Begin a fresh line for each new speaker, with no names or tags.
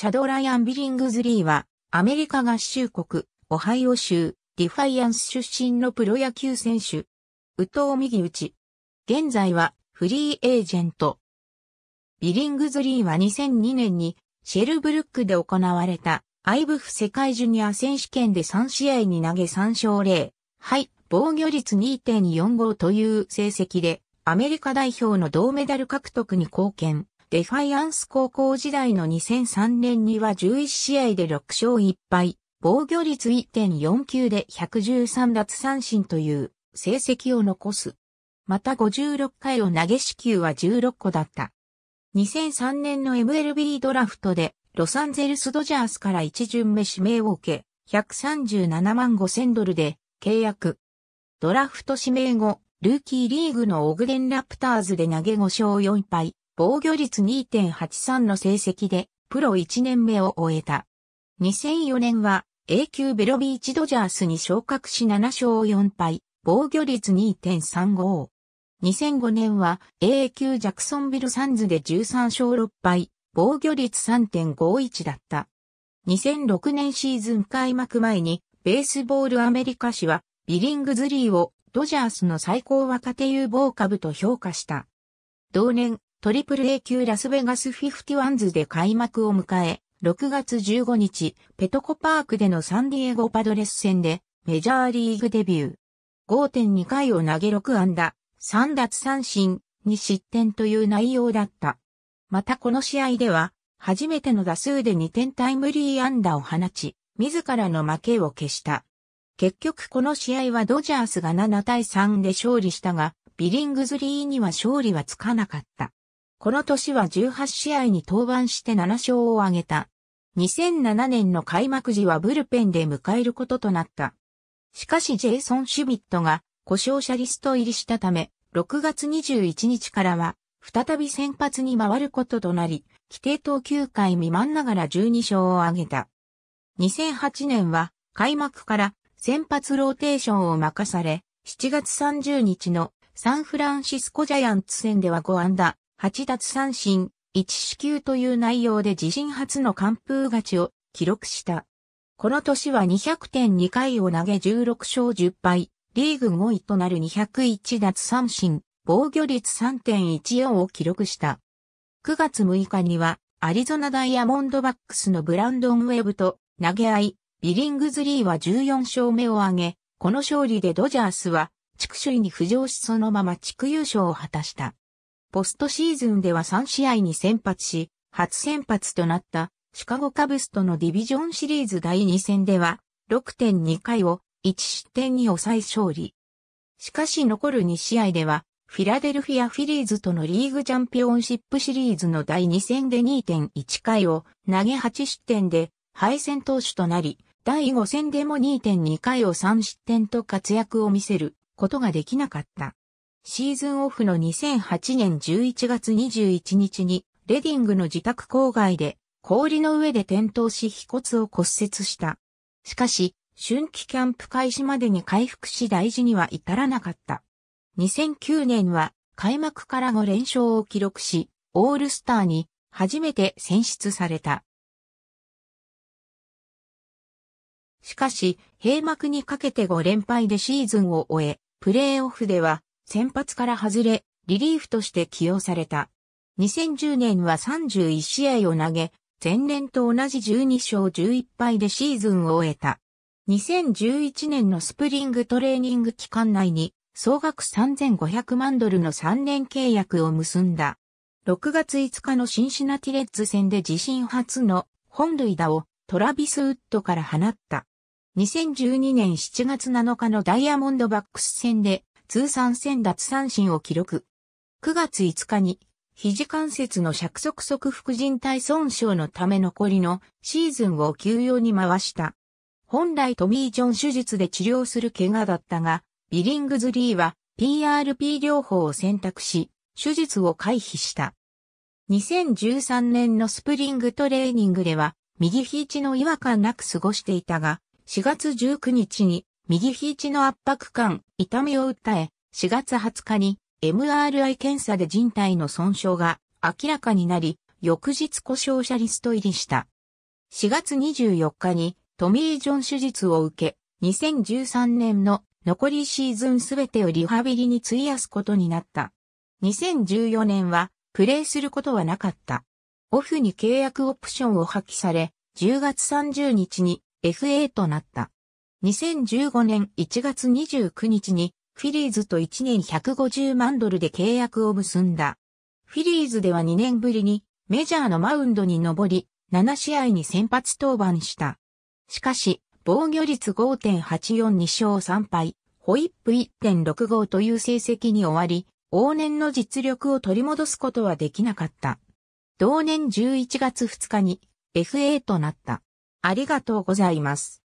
チャド・ライアン・ビリングズリーは、アメリカ合衆国、オハイオ州、ディファイアンス出身のプロ野球選手。右投右打ち。現在は、フリーエージェント。ビリングズリーは2002年に、シェルブルックで行われた、 IBAF 世界ジュニア選手権で3試合に投げ3勝0敗、防御率2.45という成績で、アメリカ代表の銅メダル獲得に貢献。デファイアンス高校時代の2003年には11試合で6勝1敗、防御率1.49で113奪三振という成績を残す。また56回を投げ支給は16個だった。2003年の MLB ドラフトでロサンゼルスドジャースから1巡目指名を受け、137万5千ドルで契約。ドラフト指名後、ルーキーリーグのオグデンラプターズで投げ5勝4敗、防御率2.83の成績で、プロ1年目を終えた。2004年は、A 級ベロビーチドジャースに昇格し7勝4敗、防御率2.35。2005年は A 級ジャクソンビルサンズで13勝6敗、防御率3.51だった。2006年シーズン開幕前に、ベースボールアメリカ誌は、ビリングズリーをドジャースの最高若手有望株と評価した。同年、トリプル A 級ラスベガスフィフティワンズで開幕を迎え、6月15日、ペトコパークでのサンディエゴパドレス戦でメジャーリーグデビュー。5.2回を投げ6安打、3奪三振、2失点という内容だった。またこの試合では、初めての打数で2点タイムリー安打を放ち、自らの負けを消した。結局この試合はドジャースが7対3で勝利したが、ビリングズリーには勝利はつかなかった。この年は18試合に登板して7勝を挙げた。2007年の開幕時はブルペンで迎えることとなった。しかしジェイソン・シュビットが故障者リスト入りしたため、6月21日からは再び先発に回ることとなり、規定投球回未満ながら12勝を挙げた。2008年は開幕から先発ローテーションを任され、7月30日のサンフランシスコジャイアンツ戦では5安打、8奪三振、1四球という内容で自身初の完封勝ちを記録した。この年は200.2回を投げ16勝10敗、リーグ5位となる201奪三振、防御率3.14を記録した。9月6日には、アリゾナダイヤモンドバックスのブランドンウェブと投げ合い、ビリングズリーは14勝目を挙げ、この勝利でドジャースは地区首位に浮上しそのまま地区優勝を果たした。ポストシーズンでは3試合に先発し、初先発となったシカゴカブスとのディビジョンシリーズ第2戦では6.2回を1失点に抑え勝利。しかし残る2試合ではフィラデルフィアフィリーズとのリーグチャンピオンシップシリーズの第2戦で2.1回を投げ8失点で敗戦投手となり、第5戦でも2.2回を3失点と活躍を見せることができなかった。シーズンオフの2008年11月21日に、レディングの自宅郊外で、氷の上で転倒し腓骨を骨折した。しかし、春季キャンプ開始までに回復し大事には至らなかった。2009年は開幕から5連勝を記録し、オールスターに初めて選出された。しかし、閉幕にかけて5連敗でシーズンを終え、プレーオフでは先発から外れ、リリーフとして起用された。2010年は31試合を投げ、前年と同じ12勝11敗でシーズンを終えた。2011年のスプリングトレーニング期間内に総額3500万ドルの3年契約を結んだ。6月5日のシンシナティレッツ戦で自身初の本塁打をトラビスウッドから放った。2012年7月7日のダイヤモンドバックス戦で通算1000奪三振を記録。9月5日に、肘関節の尺側側副人体損傷のため残りのシーズンを休養に回した。本来トミー・ジョン手術で治療する怪我だったが、ビリングズリーは PRP 療法を選択し、手術を回避した。2013年のスプリングトレーニングでは、右肘の違和感なく過ごしていたが、4月19日に右肘の圧迫感、痛みを訴え、4月20日に MRI 検査で人体の損傷が明らかになり、翌日故障者リスト入りした。4月24日にトミー・ジョン手術を受け、2013年の残りシーズンすべてをリハビリに費やすことになった。2014年はプレーすることはなかった。オフに契約オプションを破棄され、10月30日に FA となった。2015年1月29日にフィリーズと1年150万ドルで契約を結んだ。フィリーズでは2年ぶりにメジャーのマウンドに登り、7試合に先発登板した。しかし、防御率5.842勝3敗、ホイップ1.65という成績に終わり、往年の実力を取り戻すことはできなかった。同年11月2日に FA となった。ありがとうございます。